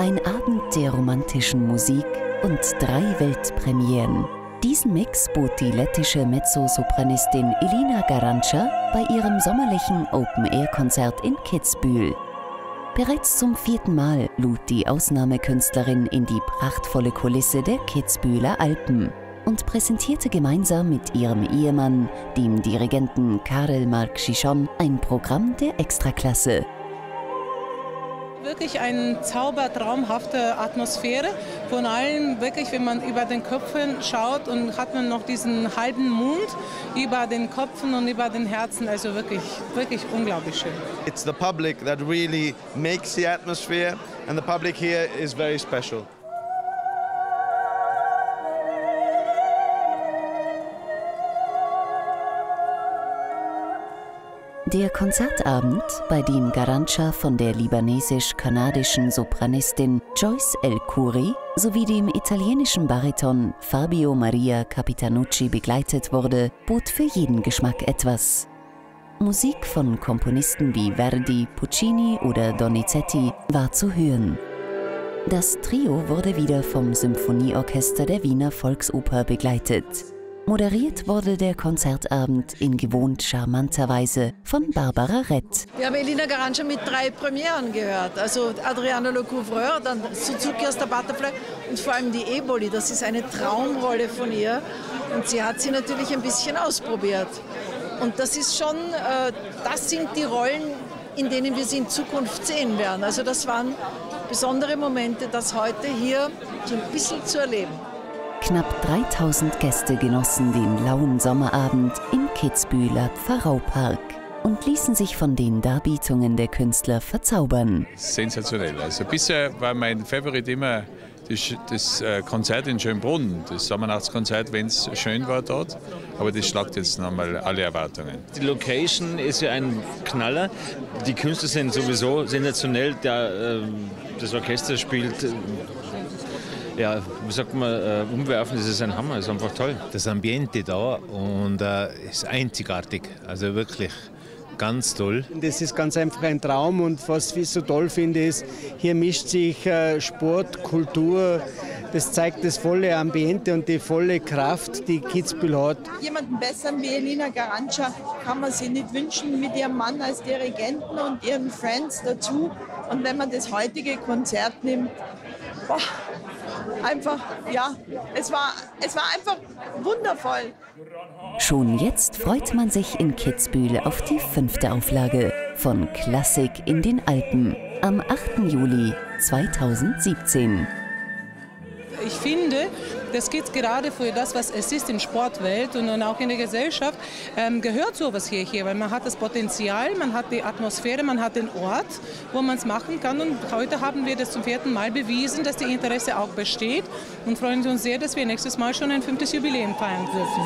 Ein Abend der romantischen Musik und drei Weltpremieren. Diesen Mix bot die lettische Mezzosopranistin Elina Garanca bei ihrem sommerlichen Open-Air-Konzert in Kitzbühel. Bereits zum vierten Mal lud die Ausnahmekünstlerin in die prachtvolle Kulisse der Kitzbühler Alpen und präsentierte gemeinsam mit ihrem Ehemann, dem Dirigenten Karel Mark Chichon, ein Programm der Extraklasse. Wirklich eine zaubertraumhafte Atmosphäre. Von allem wirklich, wenn man über den Köpfen schaut und hat man noch diesen halben Mund über den Köpfen und über den Herzen. Also wirklich, wirklich unglaublich schön. It's the public that really makes the atmosphere and the public here is very special. Der Konzertabend, bei dem Garancha von der libanesisch-kanadischen Sopranistin Joyce El Khoury sowie dem italienischen Bariton Fabio Maria Capitanucci begleitet wurde, bot für jeden Geschmack etwas. Musik von Komponisten wie Verdi, Puccini oder Donizetti war zu hören. Das Trio wurde wieder vom Symphonieorchester der Wiener Volksoper begleitet. Moderiert wurde der Konzertabend in gewohnt charmanter Weise von Barbara Rett. Wir haben Elina Garanca mit drei Premieren gehört. Also Adriano Le Couvreur, dann Suzuki aus der Butterfly und vor allem die Eboli. Das ist eine Traumrolle von ihr. Und sie hat sie natürlich ein bisschen ausprobiert. Und das ist schon, äh, das sind die Rollen, in denen wir sie in Zukunft sehen werden. Also das waren besondere Momente, das heute hier so ein bisschen zu erleben. Knapp 3000 Gäste genossen den lauen Sommerabend im Kitzbühler Pfarraupark und ließen sich von den Darbietungen der Künstler verzaubern. Sensationell. Also bisher war mein Favorit immer das, äh, Konzert in Schönbrunn, das Sommernachtskonzert, wenn es schön war dort. Aber das schlagt jetzt nochmal alle Erwartungen. Die Location ist ja ein Knaller. Die Künstler sind sowieso sensationell. Der, äh, das Orchester spielt ja, wie sagt man, äh, umwerfen, das ist ein Hammer, das ist einfach toll. Das Ambiente da und äh, ist einzigartig, also wirklich ganz toll. Das ist ganz einfach ein Traum und was ich so toll finde, ist, hier mischt sich äh, Sport, Kultur, das zeigt das volle Ambiente und die volle Kraft, die Kitzbühel hat. Jemanden besseren wie Elina Garanca kann man sich nicht wünschen, mit ihrem Mann als Dirigenten und ihren Friends dazu. Und wenn man das heutige Konzert nimmt, boah, einfach, ja, es war, es war einfach wundervoll. Schon jetzt freut man sich in Kitzbühel auf die fünfte Auflage von Klassik in den Alpen am 8. Juli 2017. Ich finde, das geht gerade für das, was es ist in Sportwelt und auch in der Gesellschaft, ähm, gehört sowas hier, hier, weil man hat das Potenzial, man hat die Atmosphäre, man hat den Ort, wo man es machen kann und heute haben wir das zum vierten Mal bewiesen, dass die Interesse auch besteht und freuen uns sehr, dass wir nächstes Mal schon ein fünftes Jubiläum feiern dürfen.